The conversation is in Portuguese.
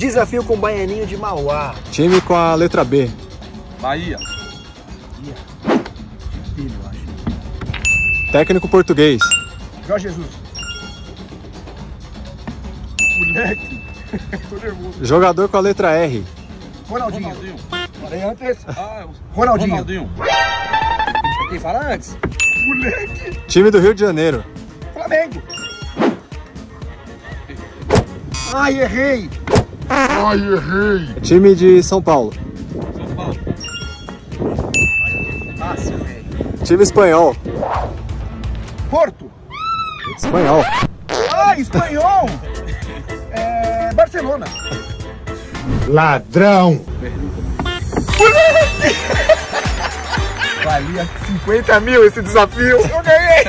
Desafio com o Baianinho de Mauá. Time com a letra B. Bahia. Filho, eu acho. Técnico português. Jorge Jesus. Moleque. Tô nervoso. Jogador com a letra R. Ronaldinho. Ronaldinho. Falei antes. Ah, eu- Ronaldinho. Ronaldinho. Quem fala antes? Moleque. Time do Rio de Janeiro. Flamengo. Ai, errei. Time de São Paulo. São Paulo. Fácil, velho. Time espanhol. Porto. Espanhol. Ah, espanhol. É, Barcelona. Ladrão! Valia 50 mil esse desafio. Eu ganhei.